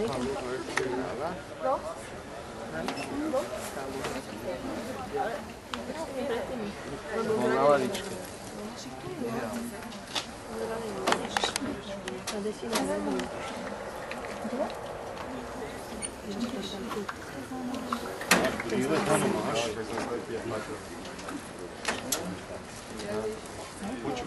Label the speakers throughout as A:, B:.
A: Аналитика. Почва.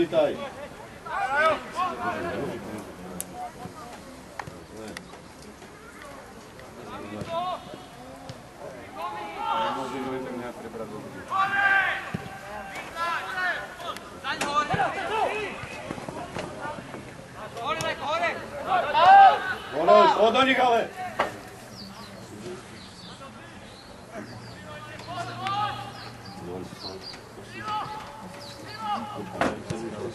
A: 入れたい。Rodríguez.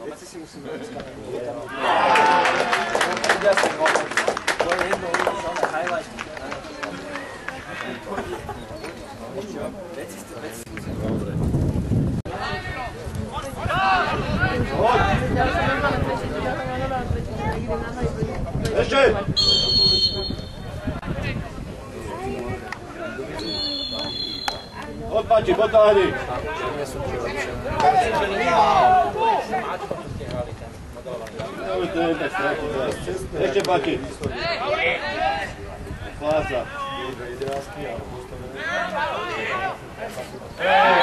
A: Opet si musím Ja sam to je jedno ulica, onaj highlight. Reci ste, reci ste. Dobre. Ja sam normalno preći, ja sam normalno preći, da idem na hajbu. Reći! detalji.
B: Neće baki.
A: Faza.
B: Eee!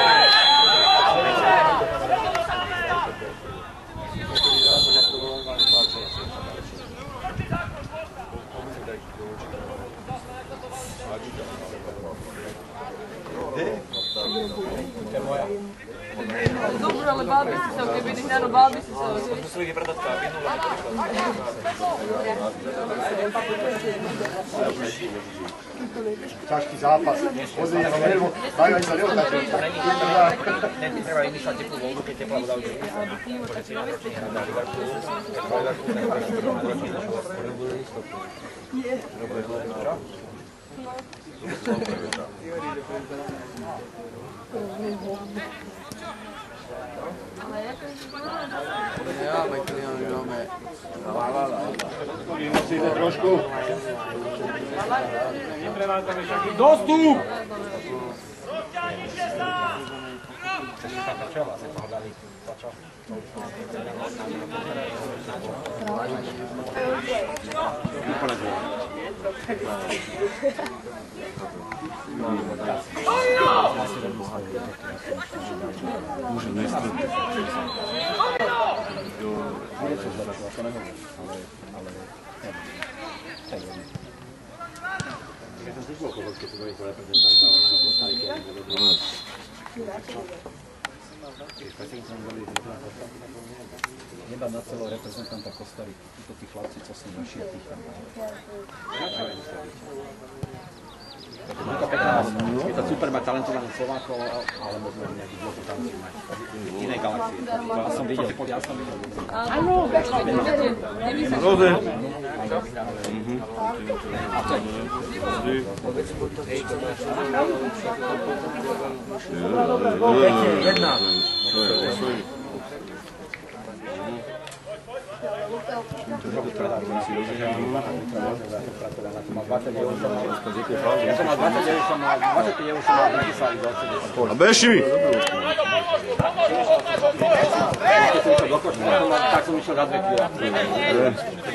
B: Dobro, ale bavil si sa o tebi, když ráno si sa o tebi. Musel ich predat kabinu, ale to Čaški zapas,
C: ozir je na levo, daj ga iza levo, tako Ne ti treba im išla teplu vodu, kaj da voda uđe. Je. Dobro je, dobro. Ja, my klienti máme.
A: Musíte trošku. Może niestety.
C: Nie coś zareklamowanego, ale... ale... tego nie. Ja też nie było powodów, że reprezentanta na postali,
A: kiedy
C: Neba na celého reprezentanta Kostariky. Títo tí chlapci, co s ním naši a tých tam. Je to super mať talentovaných Slovákov, ale možno nejakých dvoch tam mať v inej galaxii. Ja som videl, ja som videl. Áno, nemyslíš, Roze. Ja som mal
A: 29, som mal 25 eur, som mal napísali do odsedy. A
B: beši mi.
C: Tak som mal- tak som išiel za 2 kg.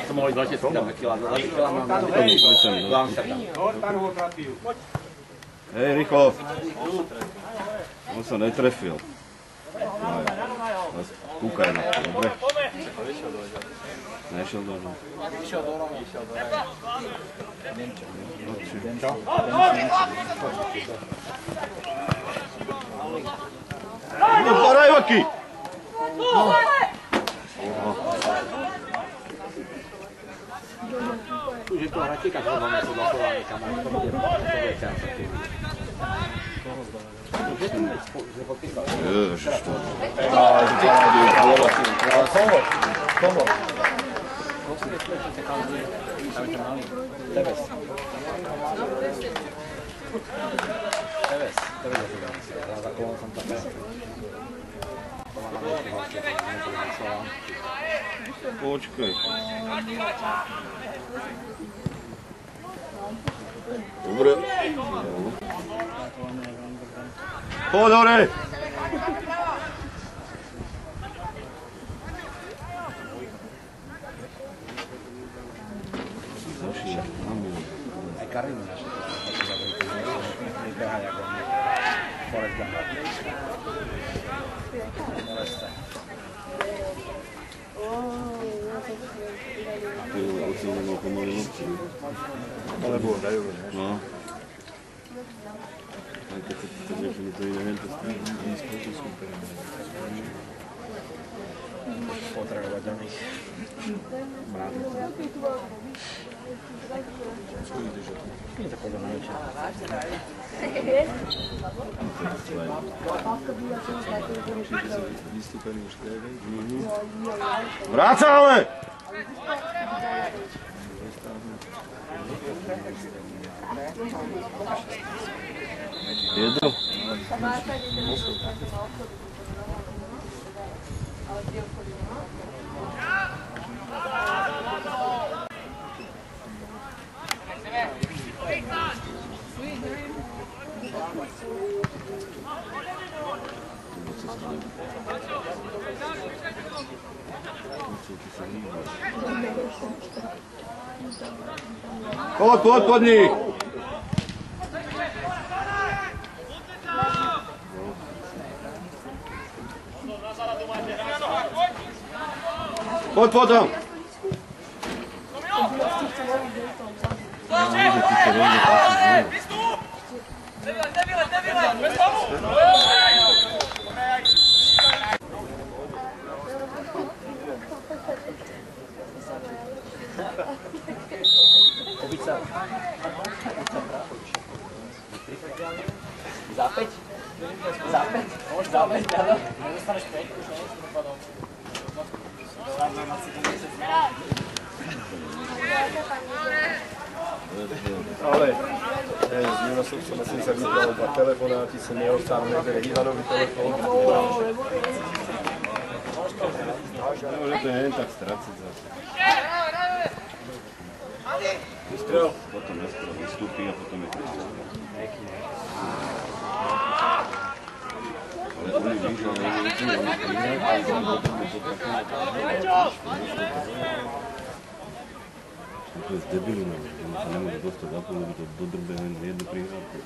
C: Som mohol ísť letieť si tam 2 kg. Za 2 kg mám do
A: Amsterdam. Hej, rýchlo. On sa netrefil. Aj. Kúkaj na to, dobre? لا ان الله يوكي
C: J'ai pas il y a pas de
A: Počkaj. Dobre. Pozore!
C: carinho, né? Fora de garrafa.
A: Eu autismo não como eu não tive. Ela é boa, daí
B: eu
A: Não. Anche se tutto si è finito in evento,
B: mi scuso su per é
A: Un
C: po' tra la. Bravo. Nemal pomaly noci. Alebo
A: dajú, ne? No.
B: Aj keď
A: Od, od, od njih! Pod, pod, tam! Ne bile, ne bile, ne bile!
B: Pôjde na večer. Vráca ale! Jedno? Pod, pod, pod njih! Pod, pod tam! Ale hej, Juna som si myslím sa vybral dva telefonáty, som neostal, nebere Ivanovi telefón.
A: Nemôže to jen tak stráciť zase. Potom neskoro vystúpi a potom je Ale oni oni a potom to také... To je no. On sa nemôže dostať za pol, lebo to dodrbe len jednu prihrávku.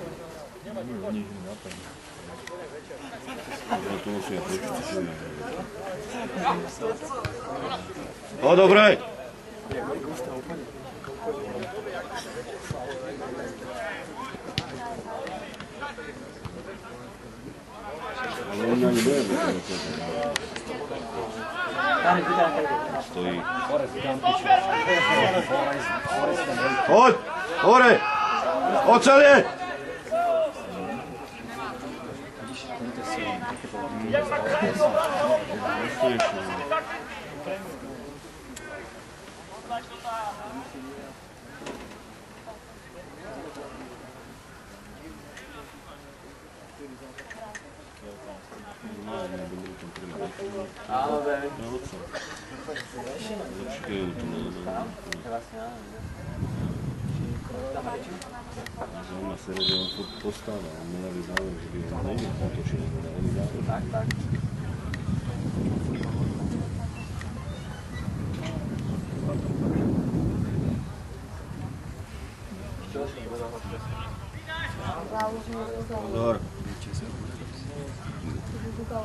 A: No to musia počuť. No dobre. Stoji. Od! Ore! Očelje! Thank you. Hore! Ocelie! Počkajú tu na... Zaujíma sa, že on furt postáva, on má navíc záujem, že by on nevie útočiť, on má veľmi záujem. Tak, tak. Tam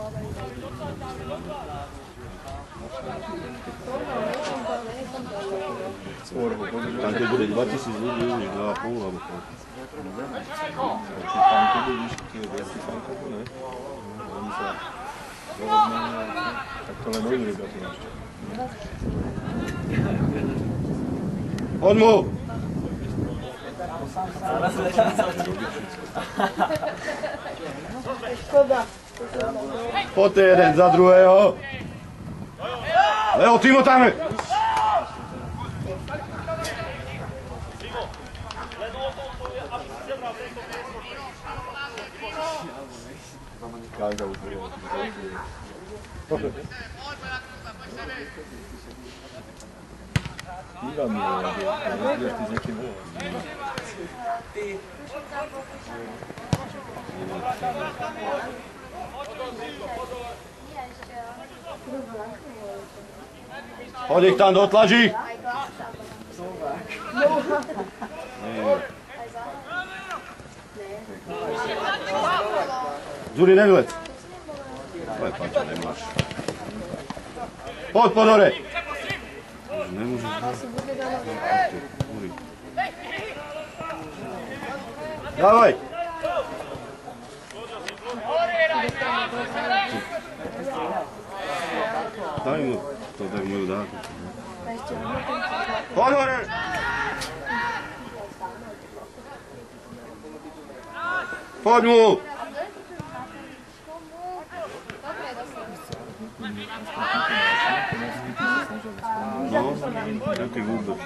B: keď bude 2000
A: ľudí, už 2,5 alebo koľko.
B: Tam tu vidíš, tie veci fankovu, ne? Oni sa dorobnú, tak to len oni robia tu ešte.
A: Poď mu! Poty jeden za drugiego. Leo, Timo tam! Je
B: ovdje,
A: ti. Hodi ih tam do tlaží. Zuri, ne bilet. Ovo ovaj pača, ne maš. Pod podore. Ne. Davaj. タイムとタイムだ。ゴールゴール Pode, Mu!
B: Nossa, eu que mudo
A: aqui.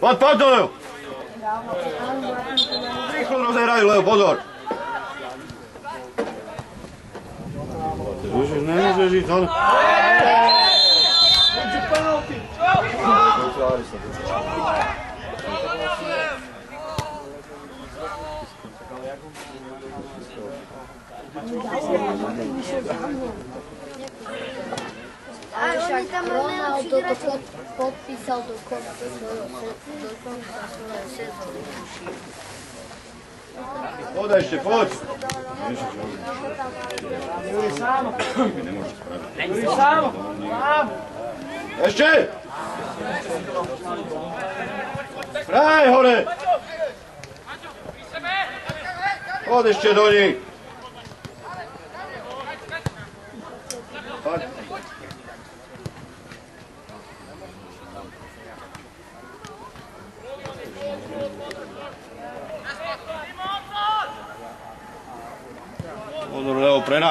A: Pode, pode, Dono! Rýchlo rozehraj, Leo, pozor. Ježiš, nemôžeš ísť, ale...
B: A
D: však Ronaldo to pod, podpísal do konca svojej sezóny.
A: Poď ešte, poď! Ešte! Hraj hore! Poď ešte do nich!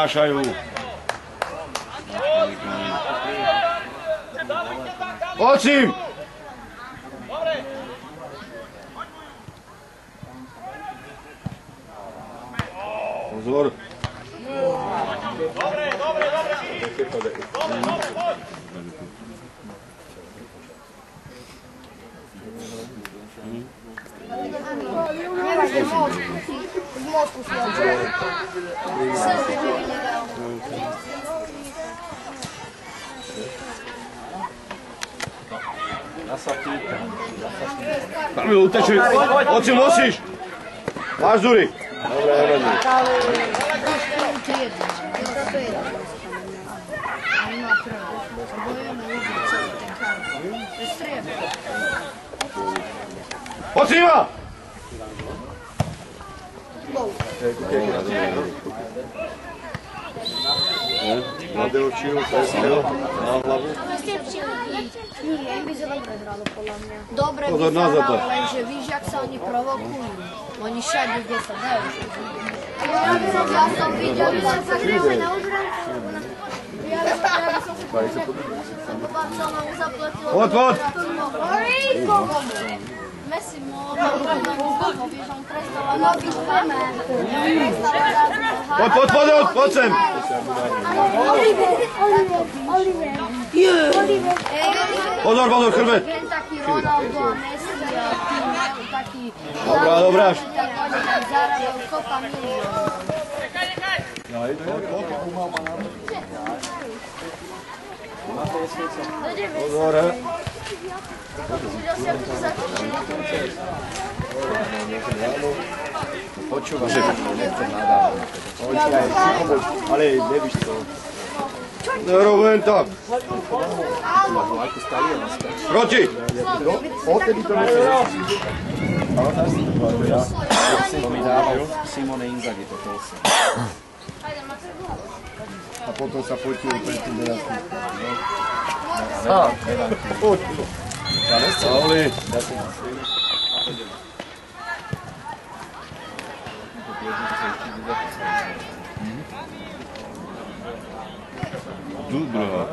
A: acha eu? Osim! Pozor. Dobre, dobre, dobre.
B: Dobre, dobre,
A: motku slođe.
B: Srce
A: uteči, oci nosiš! Vaš duri! Dobre, dobro, dobro. Oci ima! Надо
B: вчилися на голову.
E: Юлія, я візила виграла поламня.
D: Добре,
A: візила, але
E: вже віжакся, вони провокують. Вони ще людей садають.
A: Я сам відео, я
B: закрила,
A: От, от!
E: Месимо! Pod,
A: pod, pod, pod, pod czym?
E: Oliver, Oliver, Oliver. Yeah. Oliver.
A: Podor, podor, krwy. Dobra, dobra.
B: No i to
A: Podorę. Podorę.
B: He. Ale nevíš to.
A: Nerobujem tak. Proti.
B: Odtedy to ja? A potom sa potil pred tým Benátkým. Pauli. Dobrá. Víš, že dva byli venku, pil, a
A: Dur buraya.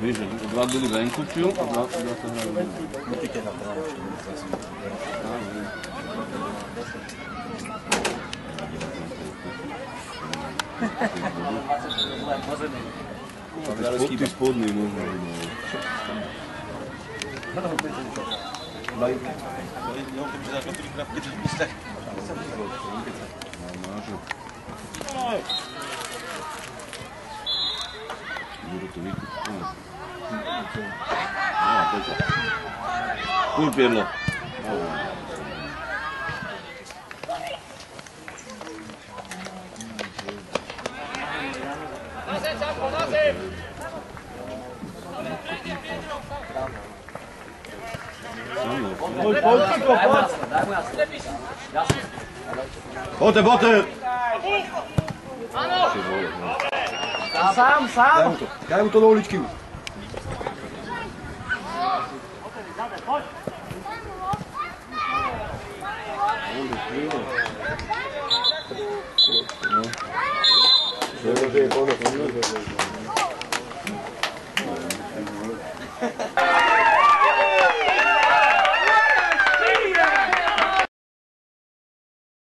A: Вижу, два дулигань купил, два, два сажали.
B: Под и
A: сподный можно было.
B: Нормально.
A: Jurutovic. Ah, pelko. Kuin pello? Bote, bote! Ano!
C: Сам,
B: сам. Дай му то, дай му на улички.